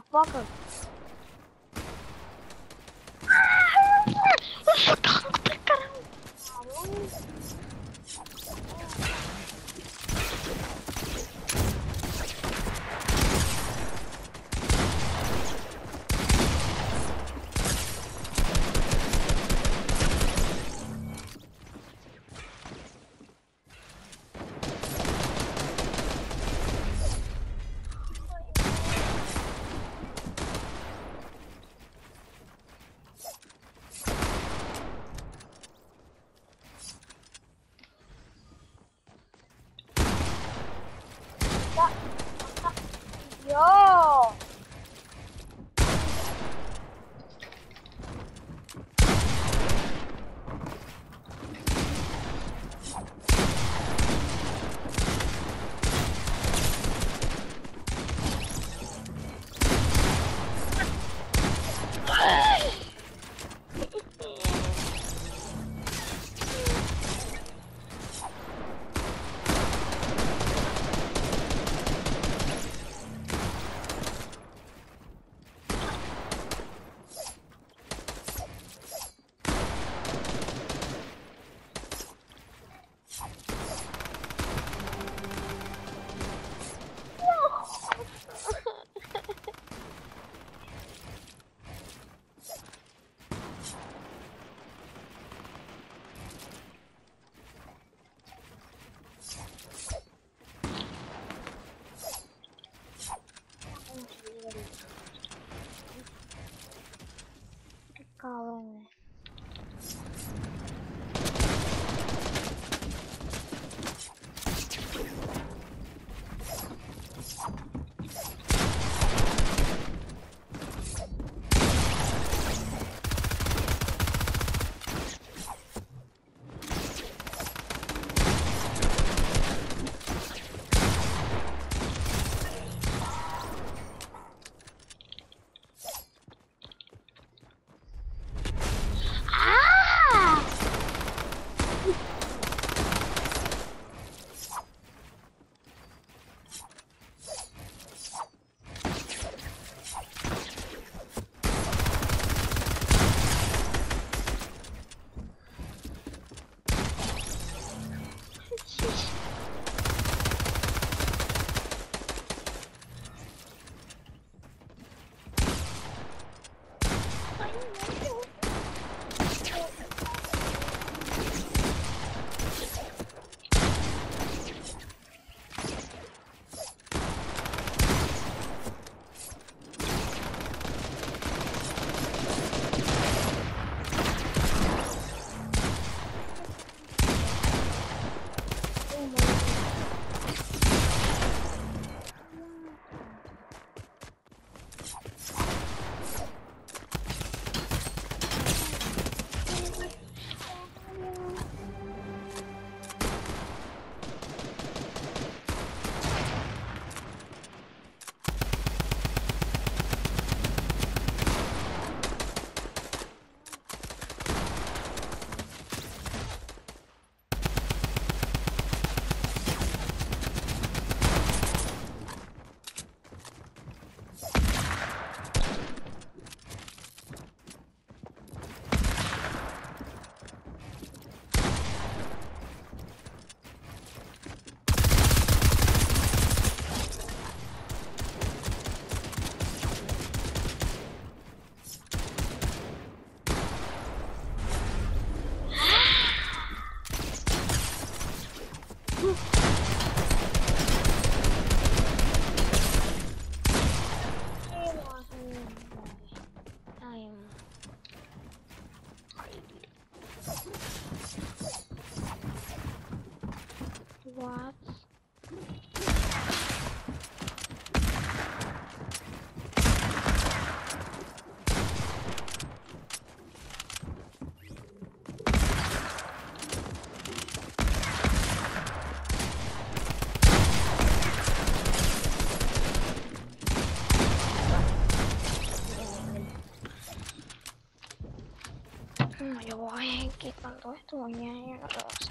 Fofoca? 都是这么黏黏的。